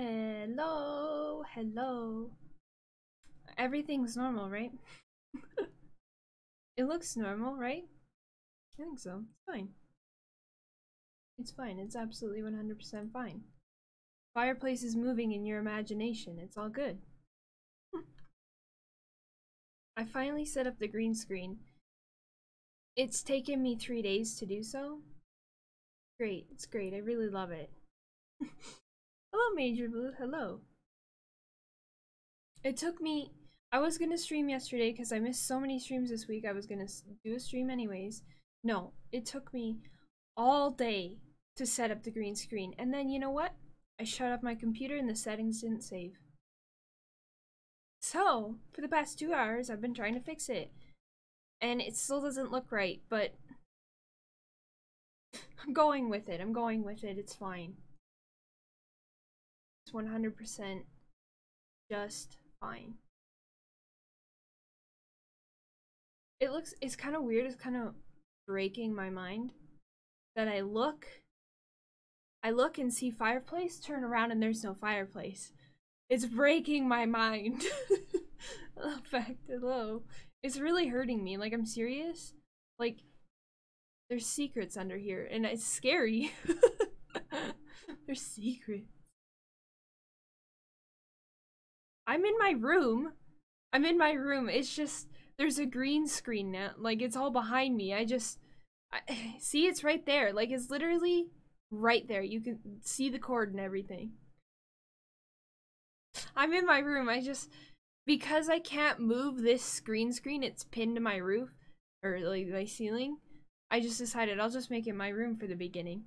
Hello, hello. Everything's normal, right? it looks normal, right? I think so. It's fine. It's fine. It's absolutely 100% fine. Fireplace is moving in your imagination. It's all good. I finally set up the green screen. It's taken me three days to do so. Great. It's great. I really love it. Hello, Major Blue. Hello. It took me. I was gonna stream yesterday because I missed so many streams this week. I was gonna do a stream anyways. No, it took me all day to set up the green screen. And then, you know what? I shut off my computer and the settings didn't save. So, for the past two hours, I've been trying to fix it. And it still doesn't look right, but I'm going with it. I'm going with it. It's fine. 100% just fine. It looks, it's kind of weird, it's kind of breaking my mind that I look, I look and see fireplace, turn around and there's no fireplace. It's breaking my mind. fact, hello. It's really hurting me, like I'm serious. Like, there's secrets under here and it's scary. there's secrets. I'm in my room. I'm in my room. It's just there's a green screen now. Like it's all behind me. I just I, see it's right there. Like it's literally right there. You can see the cord and everything. I'm in my room. I just because I can't move this green screen. It's pinned to my roof or like my ceiling. I just decided I'll just make it my room for the beginning.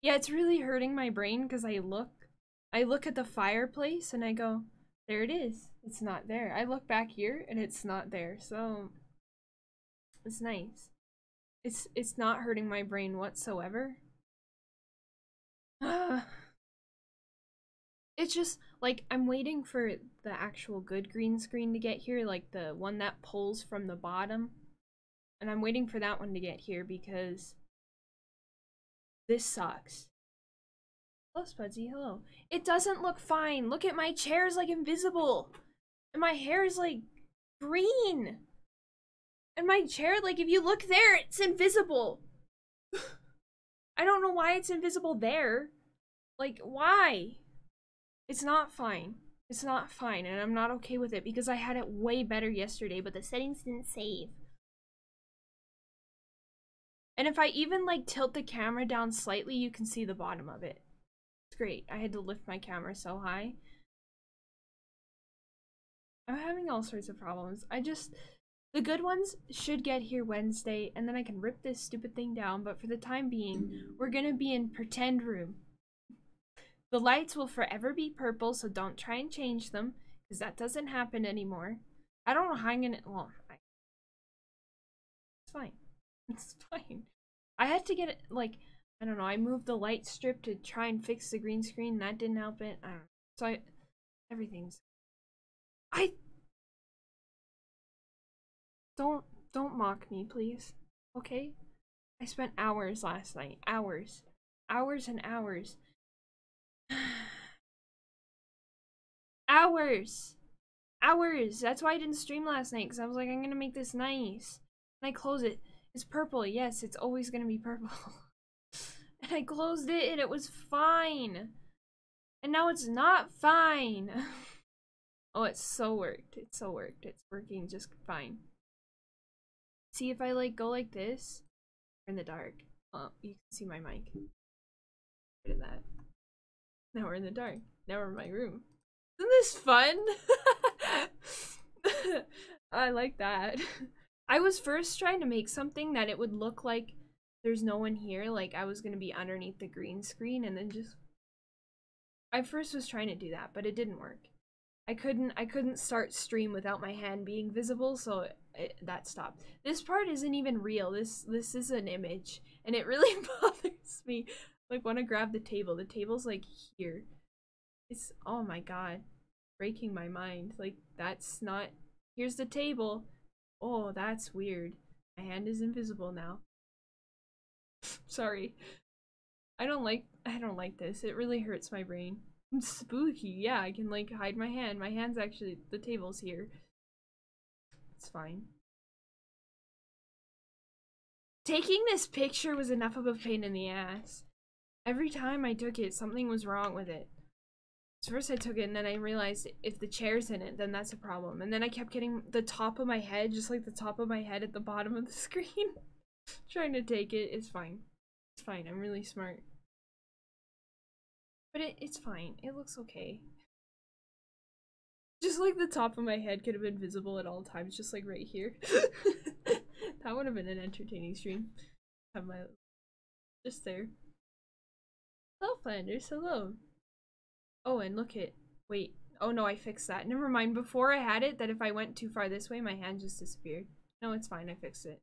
Yeah, it's really hurting my brain because I look I look at the fireplace and I go, there it is. It's not there. I look back here and it's not there. So it's nice. It's it's not hurting my brain whatsoever. it's just like I'm waiting for the actual good green screen to get here, like the one that pulls from the bottom. And I'm waiting for that one to get here because this sucks. Hello, Spudsy. Hello. It doesn't look fine. Look at my chair is like invisible. And my hair is like green. And my chair, like if you look there, it's invisible. I don't know why it's invisible there. Like, why? It's not fine. It's not fine, and I'm not okay with it because I had it way better yesterday, but the settings didn't save. And if I even like tilt the camera down slightly, you can see the bottom of it great. I had to lift my camera so high. I'm having all sorts of problems. I just the good ones should get here Wednesday and then I can rip this stupid thing down, but for the time being, we're to be in pretend room. The lights will forever be purple, so don't try and change them because that doesn't happen anymore. I don't know how I'm to well, it's fine. It's fine. I had to get it like I don't know, I moved the light strip to try and fix the green screen, that didn't help it. I. So I everything's I don't don't mock me, please. Okay? I spent hours last night. Hours. Hours and hours. hours. Hours. That's why I didn't stream last night cuz I was like I'm going to make this nice. And I close it. It's purple. Yes, it's always going to be purple. And I closed it and it was fine. And now it's not fine. oh, it's so worked. It's so worked. It's working just fine. See if I like go like this in the dark. Oh, you can see my mic. Rid of that. Now we're in the dark. Now we're in my room. Isn't this fun? I like that. I was first trying to make something that it would look like there's no one here, like I was gonna be underneath the green screen and then just I first was trying to do that, but it didn't work. I couldn't I couldn't start stream without my hand being visible, so it, it, that stopped. This part isn't even real. This this is an image, and it really bothers me. Like when I grab the table, the table's like here. It's oh my god, breaking my mind. Like that's not. Here's the table. Oh, that's weird. My hand is invisible now. Sorry. I don't like I don't like this. It really hurts my brain. Spooky. Yeah, I can like hide my hand. My hand's actually the table's here. It's fine. Taking this picture was enough of a pain in the ass. Every time I took it, something was wrong with it. First I took it and then I realized if the chair's in it, then that's a problem. And then I kept getting the top of my head, just like the top of my head at the bottom of the screen. Trying to take it. It's fine. It's fine. I'm really smart. But it, it's fine. It looks okay. Just like the top of my head could have been visible at all times, just like right here. that would have been an entertaining stream. Have my just there. Hello, Flanders. Hello. Oh, and look it. Wait. Oh no, I fixed that. Never mind. Before I had it, that if I went too far this way, my hand just disappeared. No, it's fine. I fixed it.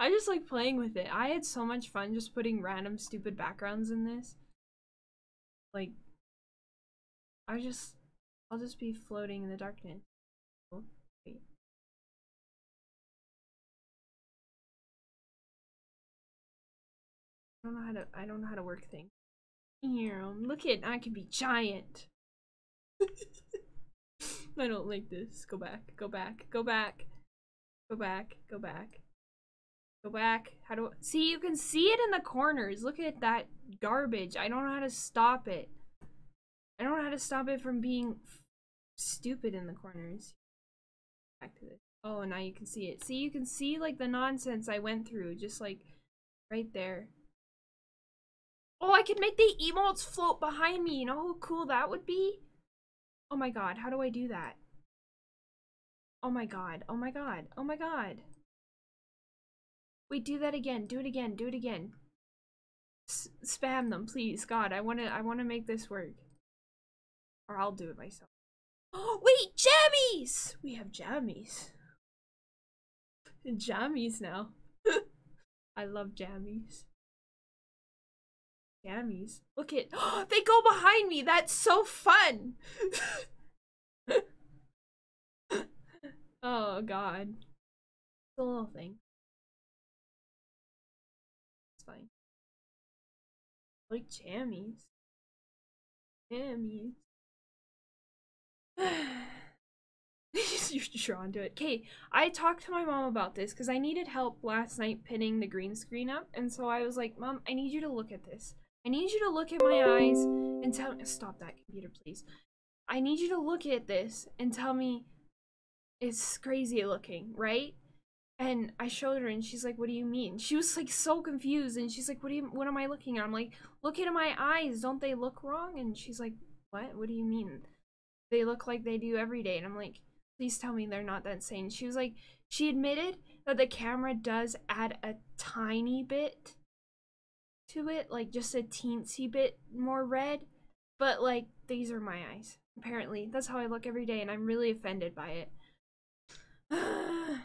I just like playing with it. I had so much fun just putting random stupid backgrounds in this. Like, I just, I'll just be floating in the darkness. Oh. I don't know how to, I don't know how to work things. Here, um, look at, I can be giant. I don't like this. Go back, go back, go back, go back, go back. Go back. How do I see? You can see it in the corners. Look at that garbage. I don't know how to stop it. I don't know how to stop it from being stupid in the corners. Back to this. Oh, now you can see it. See, you can see like the nonsense I went through, just like right there. Oh, I could make the emotes float behind me. You know how cool that would be? Oh my god, how do I do that? Oh my god, oh my god, oh my god. Wait, do that again. Do it again. Do it again. S spam them, please. God, I want to I want to make this work. Or I'll do it myself. Oh, wait, jammies! We have jammies. Jammies now. I love jammies. Jammies. Look at they go behind me. That's so fun. oh god. It's a little thing. It's fine. Like jammies. Jammies. You're drawn to it. Okay, I talked to my mom about this because I needed help last night pinning the green screen up. And so I was like, Mom, I need you to look at this. I need you to look at my eyes and tell me. Stop that computer, please. I need you to look at this and tell me it's crazy looking, right? And I showed her and she's like, what do you mean? She was like so confused and she's like, what do you, what am I looking at? I'm like, look into my eyes. Don't they look wrong? And she's like, what? What do you mean? They look like they do every day. And I'm like, please tell me they're not that insane. She was like, she admitted that the camera does add a tiny bit to it, like just a teensy bit more red. But like, these are my eyes. Apparently, that's how I look every day and I'm really offended by it.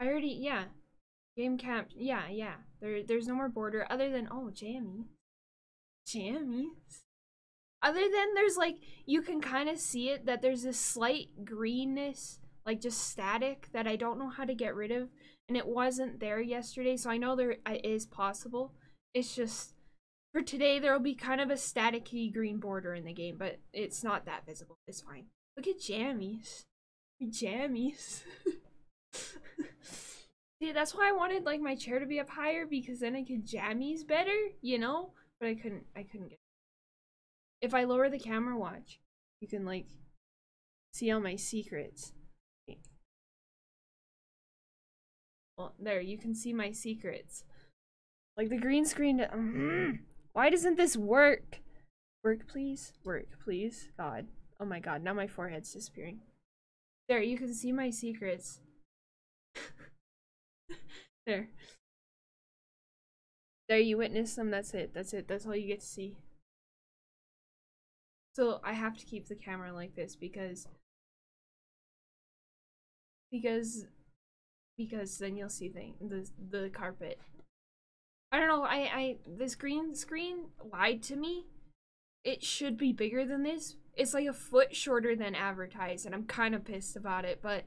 I already, yeah. Game cap, yeah, yeah. There, there's no more border other than, oh, jammy. Jammies. Other than there's like, you can kind of see it that there's this slight greenness, like just static that I don't know how to get rid of. And it wasn't there yesterday, so I know there is possible. It's just, for today, there will be kind of a staticky green border in the game, but it's not that visible. It's fine. Look at jammies. Jammies. See, that's why I wanted like my chair to be up higher because then I could jammies better, you know? But I couldn't I couldn't get. If I lower the camera watch, you can like see all my secrets. Well, there, you can see my secrets. Like the green screen mm, Why doesn't this work? Work please? Work, please. God. Oh my god, now my forehead's disappearing. There, you can see my secrets. there. There, you witness them. That's it. That's it. That's all you get to see. So I have to keep the camera like this because because because then you'll see thing the the carpet. I don't know. I I this green screen lied to me. It should be bigger than this. It's like a foot shorter than advertised, and I'm kind of pissed about it. But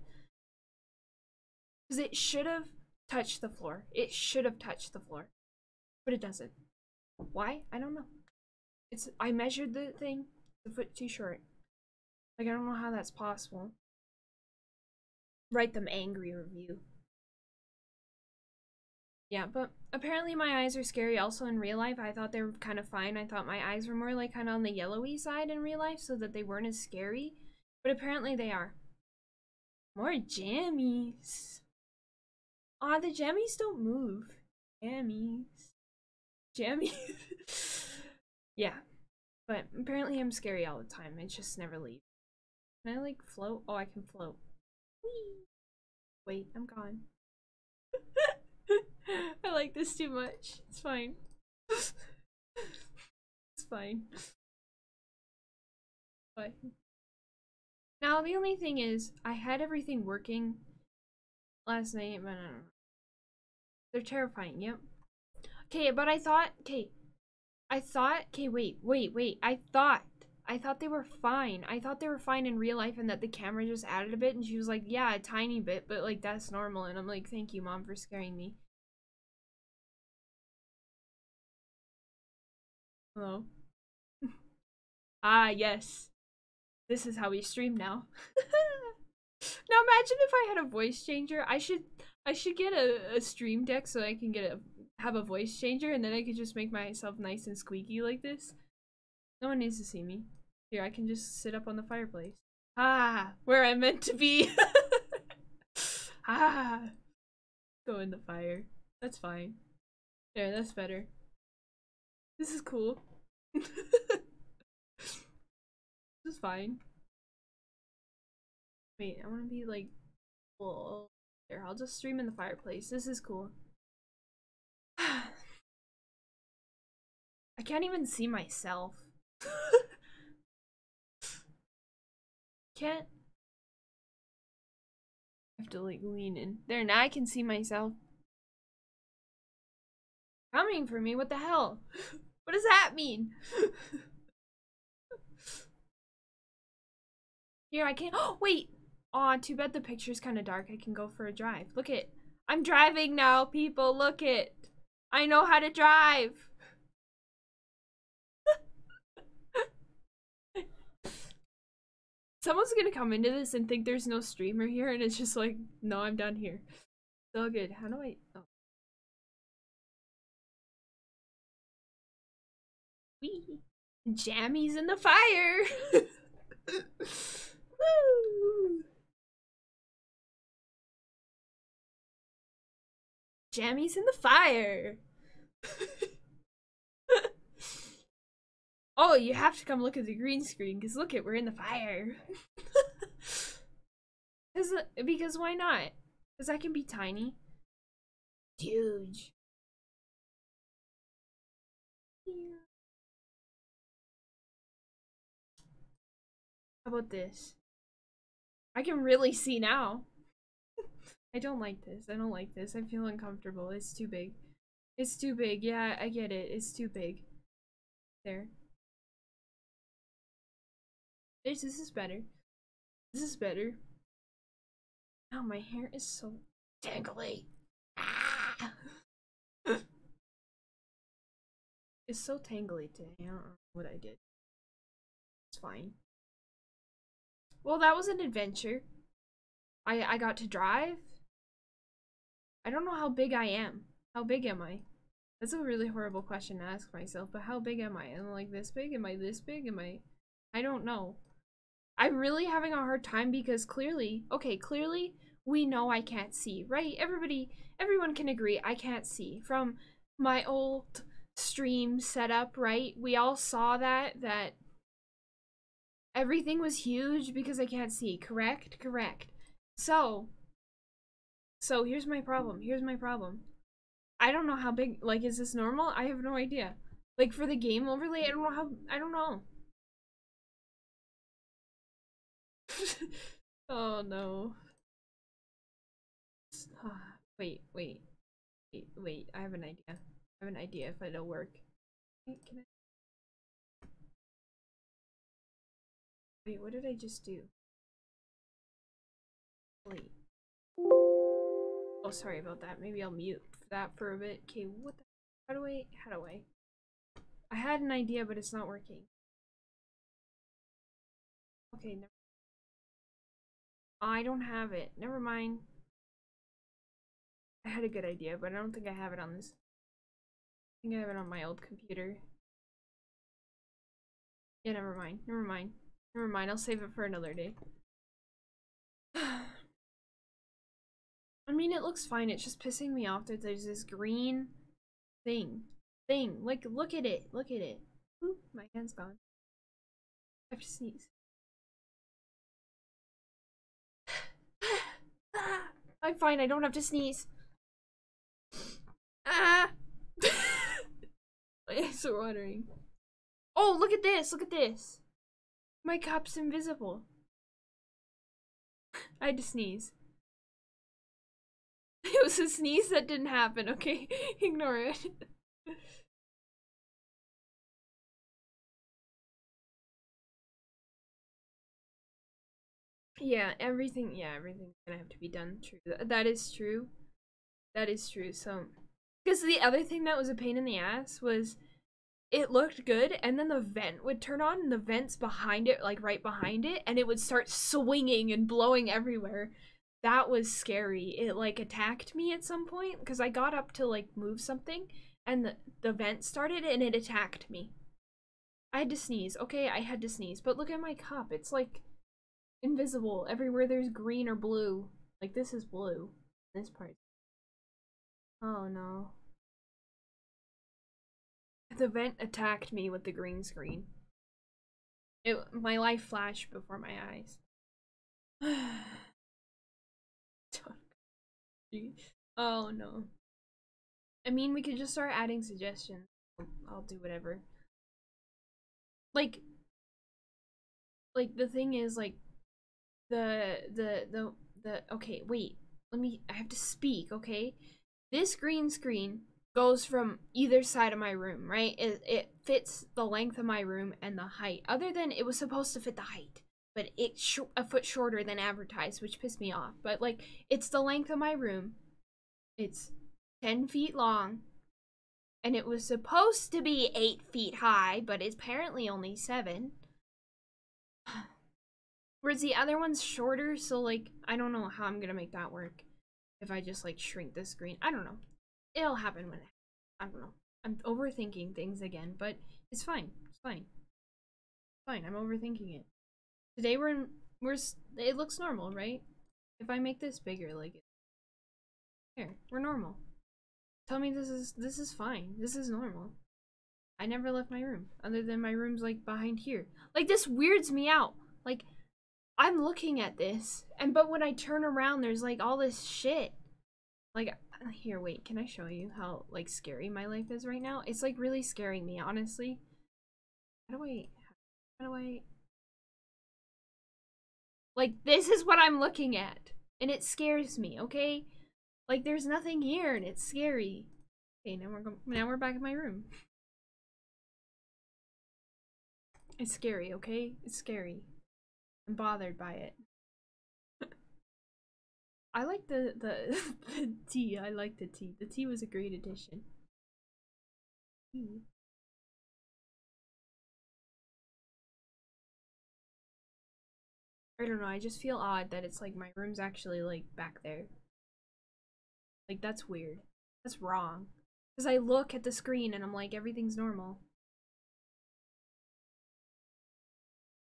because it should have touched the floor. It should have touched the floor. But it doesn't. Why? I don't know. It's I measured the thing, the foot too short. Like I don't know how that's possible. Write them angry review. Yeah, but apparently my eyes are scary also in real life. I thought they were kind of fine. I thought my eyes were more like kind of on the yellowy side in real life so that they weren't as scary. But apparently they are. More jammies. Aw, the jammies don't move. Jammies. Jammies. yeah. But apparently I'm scary all the time. It just never leaves. Can I like float? Oh, I can float. Whee! Wait, I'm gone. I like this too much. It's fine. it's fine. But now the only thing is, I had everything working last night, but I don't know. They're terrifying. Yep. Okay, but I thought. Okay, I thought. Okay, wait, wait, wait. I thought. I thought they were fine. I thought they were fine in real life and that the camera just added a bit and she was like, yeah, a tiny bit, but like that's normal. And I'm like, thank you, mom, for scaring me. Hello? ah, yes. This is how we stream now. now imagine if I had a voice changer. I should I should get a, a stream deck so I can get a have a voice changer and then I could just make myself nice and squeaky like this. No one needs to see me. Here, I can just sit up on the fireplace. Ah, where I'm meant to be. ah. Go in the fire. That's fine. There, that's better. This is cool. this is fine. Wait, I want to be like, well, there, I'll just stream in the fireplace. This is cool. I can't even see myself. can't. I have to like lean in. There, now I can see myself. Coming for me? What the hell? What does that mean? Here, I can't- Oh, wait! Aw, too bad the picture's kind of dark. I can go for a drive. Look it. I'm driving now, people. Look it. I know how to drive. Someone's gonna come into this and think there's no streamer here, and it's just like, no, I'm done here. So good. How do I? Oh. Wee. Jammies in the fire. Woo. Jammies in the fire. oh, you have to come look at the green screen because look it, we're in the fire. Cause, uh, because why not? Because I can be tiny. Huge. How about this? I can really see now. I don't like this. I don't like this. I feel uncomfortable. It's too big. It's too big. Yeah, I get it. It's too big. There. This, this is better. This is better. Oh, my hair is so tangly. Ah! it's so tangly today. I don't know what I did. It's fine. Well, that was an adventure. I I got to drive. I don't know how big I am. How big am I? That's a really horrible question to ask myself, but how big am I? Am I like this big? Am I this big? Am I I don't know. I'm really having a hard time because clearly, okay, clearly we know I can't see, right? Everybody everyone can agree I can't see from my old stream setup, right? We all saw that that Everything was huge because I can't see. Correct? Correct. So, so here's my problem. Here's my problem. I don't know how big, like, is this normal? I have no idea. Like, for the game overlay, I don't know how, I don't know. oh no. wait, wait, wait, wait, I have an idea. I have an idea if it'll work. Can I Wait, what did I just do? Wait. Oh, sorry about that. Maybe I'll mute that for a bit. Okay, what the- How do I- how do I- I had an idea, but it's not working. Okay, never. I don't have it. Never mind. I had a good idea, but I don't think I have it on this. I think I have it on my old computer. Yeah, never mind. Never mind. Never mind. I'll save it for another day. I mean, it looks fine. It's just pissing me off that there's this green thing. Thing. Like, look at it. Look at it. Ooh, my hand's gone. I have to sneeze. I'm fine. I don't have to sneeze. Ah! my eyes are watering. Oh, look at this. Look at this. My cup's invisible. I had to sneeze. It was a sneeze that didn't happen, okay? Ignore it. yeah, everything, yeah, everything's gonna have to be done. True. Th that is true. That is true. So, because the other thing that was a pain in the ass was it looked good and then the vent would turn on and the vents behind it like right behind it and it would start swinging and blowing everywhere. That was scary. It like attacked me at some point because i got up to like move something and the, the vent started and it attacked me. I had to sneeze. Okay i had to sneeze but look at my cup. It's like invisible. Everywhere there's green or blue. Like this is blue. This part. Oh no the vent attacked me with the green screen. It my life flashed before my eyes. oh no. I mean, we could just start adding suggestions. I'll do whatever. Like like the thing is like the the the the okay, wait. Let me I have to speak, okay? This green screen goes from either side of my room, right? It, it fits the length of my room and the height. Other than it was supposed to fit the height, but it's a foot shorter than advertised, which pissed me off. But like, it's the length of my room. It's 10 feet long. And it was supposed to be 8 feet high, but it's apparently only 7. Whereas the other one's shorter, so like, I don't know how I'm gonna make that work. If I just like shrink the screen. I don't know it'll happen when it I don't know. I'm overthinking things again, but it's fine. It's fine. It's fine. I'm overthinking it. Today we're in, we're it looks normal, right? If I make this bigger, like here, we're normal. Tell me this is this is fine. This is normal. I never left my room, other than my room's like behind here. Like this weirds me out. Like I'm looking at this, and but when I turn around, there's like all this shit. Like uh, here, wait, can I show you how, like, scary my life is right now? It's, like, really scaring me, honestly. How do I... How do I... Like, this is what I'm looking at. And it scares me, okay? Like, there's nothing here, and it's scary. Okay, now we're now we're back in my room. It's scary, okay? It's scary. I'm bothered by it. I like the, the the tea. I like the tea. The tea was a great addition. I don't know. I just feel odd that it's like my room's actually like back there. Like that's weird. That's wrong. Because I look at the screen and I'm like, everything's normal.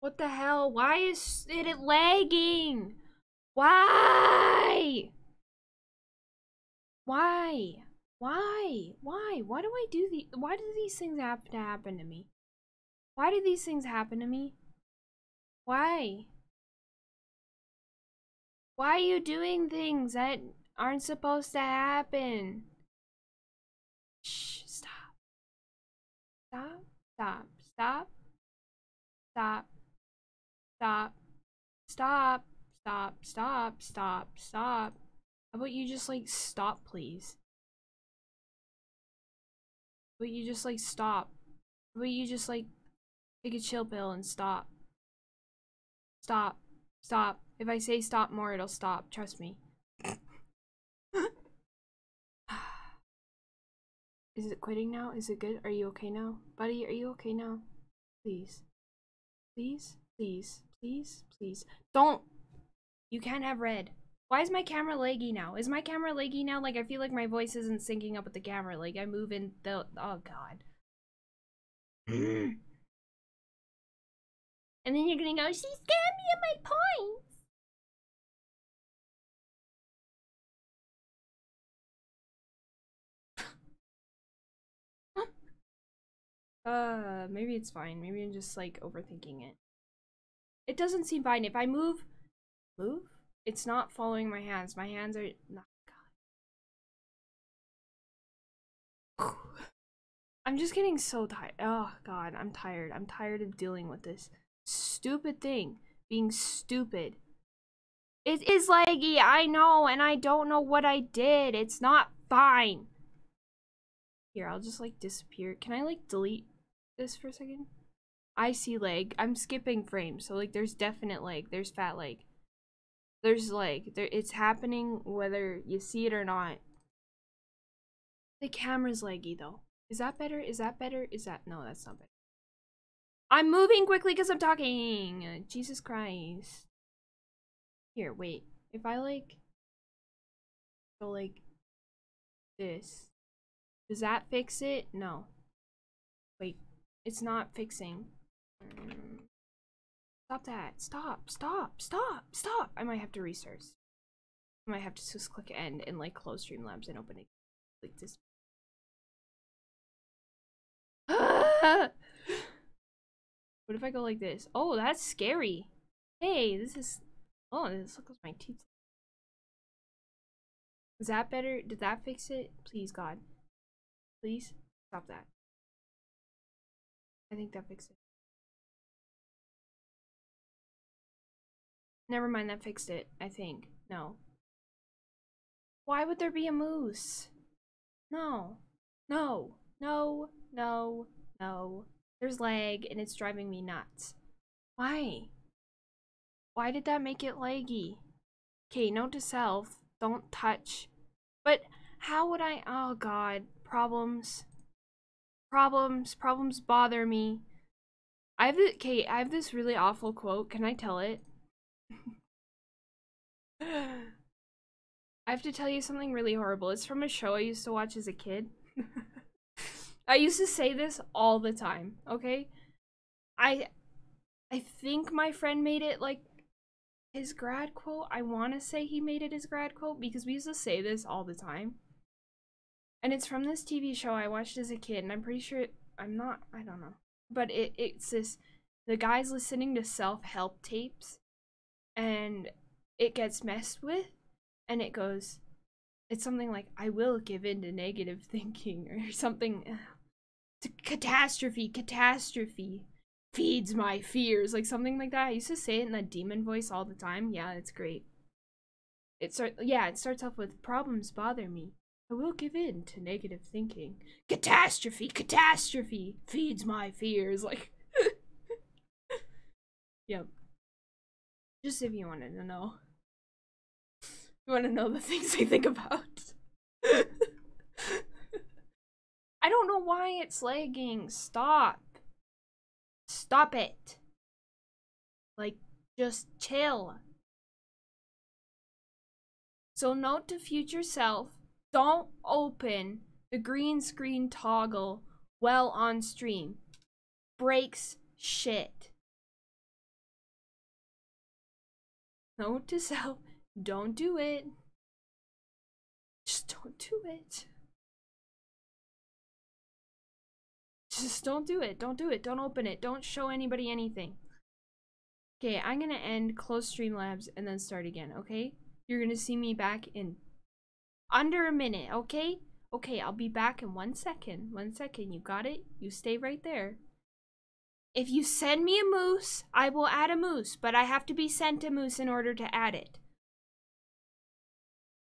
What the hell? Why is it lagging? Why? Why? Why? Why? Why do I do the why do these things have to happen to me? Why do these things happen to me? Why? Why are you doing things that aren't supposed to happen? Shh, stop. Stop, stop, stop, stop, stop, stop. Stop, stop, stop, stop. How about you just like stop, please? How about you just like stop? How about you just like take a chill pill and stop? Stop. Stop. If I say stop more, it'll stop. Trust me. Is it quitting now? Is it good? Are you okay now? Buddy, are you okay now? Please. Please, please, please, please. Don't. You can't have red. Why is my camera laggy now? Is my camera laggy now? Like, I feel like my voice isn't syncing up with the camera. Like, I move in the. Oh, God. and then you're gonna go, she scammed me of my points. uh, maybe it's fine. Maybe I'm just like overthinking it. It doesn't seem fine. If I move, move, it's not following my hands. My hands are not. God. I'm just getting so tired. Oh god, I'm tired. I'm tired of dealing with this stupid thing being stupid. It is laggy, I know, and I don't know what I did. It's not fine. Here, I'll just like disappear. Can I like delete this for a second? I see leg. I'm skipping frames, so like there's definite leg. There's fat leg. There's like There, it's happening whether you see it or not. The camera's leggy though. Is that better? Is that better? Is that no? That's not better. I'm moving quickly because I'm talking. Jesus Christ. Here, wait. If I like go like this, does that fix it? No. Wait, it's not fixing. Mm. Stop that. Stop, stop, stop, stop. I might have to restart. I might have to just click end and like close Streamlabs and open it like this. what if I go like this? Oh, that's scary. Hey, this is... Oh, this looks like my teeth. Is that better? Did that fix it? Please, God. Please, stop that. I think that fixed it. Never mind, that fixed it, I think. No. Why would there be a moose? No. No. No. No. No. There's lag, and it's driving me nuts. Why? Why did that make it laggy? Okay, note to self. Don't touch. But how would I... Oh, God. Problems. Problems. Problems bother me. I have the... Okay, I have this really awful quote. Can I tell it? I have to tell you something really horrible. It's from a show I used to watch as a kid. I used to say this all the time, okay? I I think my friend made it like his grad quote. I want to say he made it his grad quote because we used to say this all the time. And it's from this TV show I watched as a kid and I'm pretty sure it, I'm not I don't know. But it it's this the guy's listening to self-help tapes and it gets messed with and it goes it's something like i will give in to negative thinking or something uh, catastrophe catastrophe feeds my fears like something like that. I used to say it in that demon voice all the time. Yeah it's great. It start yeah it starts off with problems bother me. I will give in to negative thinking. Catastrophe catastrophe feeds my fears like yep just if you wanted to know. You want to know the things I think about. I don't know why it's lagging. Stop. Stop it. Like, just chill. So note to future self, don't open the green screen toggle while on stream. Breaks shit. Note to self, don't do it. Just don't do it. Just don't do it. Don't do it. Don't open it. Don't show anybody anything. Okay, I'm gonna end, close Streamlabs, and then start again, okay? You're gonna see me back in under a minute, okay? Okay, I'll be back in one second. One second, you got it? You stay right there. If you send me a moose, I will add a moose, but I have to be sent a moose in order to add it.